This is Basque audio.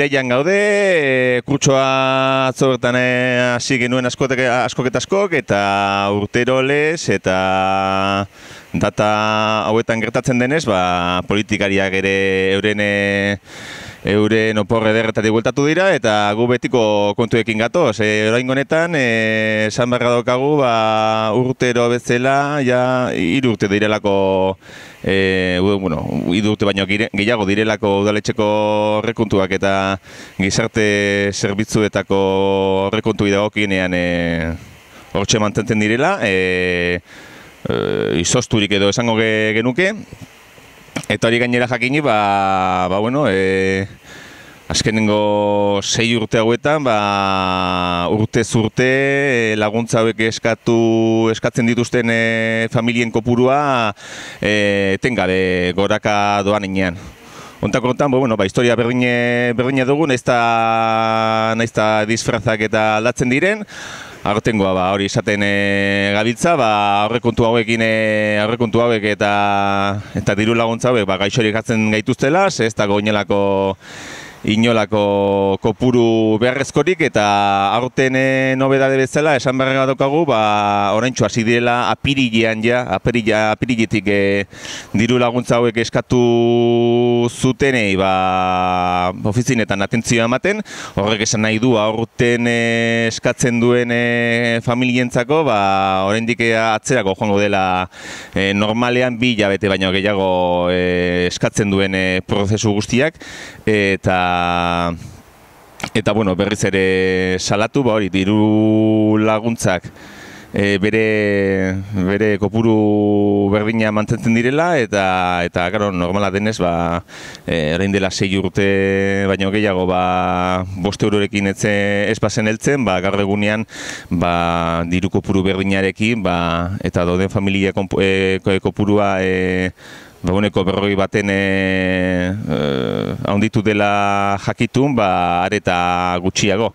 iraian gaude, e, kurtsoa atzo bertan e, hasi genuen askotek, askok eta askok, urtero lez, eta data hauetan gertatzen denez, ba, politikariak ere euren e, euren oporre derretatik bueltatu dira eta gu betiko kontuekin gatoz. E, orain honetan, e, esan barra daukagu, ba, urtero bezala, ja, hiru urte direlako, e, bueno, hiru urte baino gehiago direlako udaletxeko horrekuntuak eta gizarte zerbitzuetako horrekuntu idagokinean e, hortxe mantentzen direla, e, e, izosturik edo esango genuke, Eta hori gainera jakini, ba, ba bueno, e, azkenengo sei urte hauetan, ba, urte zurte laguntza hauek eskatu, eskatzen dituzten e, familien kopurua e, tengabe goraka doan inean. Ontako ontan, bueno, ba, historia berdine, berdine dugu, naizta, naizta disfrazak eta aldatzen diren, Artengoa ba, hori izaten e, gabiltza, ba, aurrekontu hauekin e, aurrekontu hauek eta eta diru laguntza hauek ba, gaixorik hartzen gaituztela, ez da goinelako inolako kopuru beharrezkorik eta aurten e, nobedade bezala esan beharra daukagu ba oraintzu hasi direla apirilean ja apirila apiriletik e, diru laguntza hauek eskatu zutenei ba ofizinetan atentzioa ematen. Horrek esan nahi du aurten e, eskatzen duen e, familientzako ba oraindik atzerako joango dela e, normalean bi bete baino gehiago e, eskatzen duen e, prozesu guztiak. Eta eta bueno, berriz ere salatu, ba hori, diru laguntzak e, bere, bere kopuru berdina mantentzen direla eta eta claro, normala denez, ba e, orain dela 6 urte baino gehiago ba 5 eurorekin etze ez pasen heltzen, ba gaur egunean ba diru kopuru berdinarekin, ba eta dauden familia e, kopurua e, ba, uneko berroi baten e, e, dela jakitun, ba, areta gutxiago.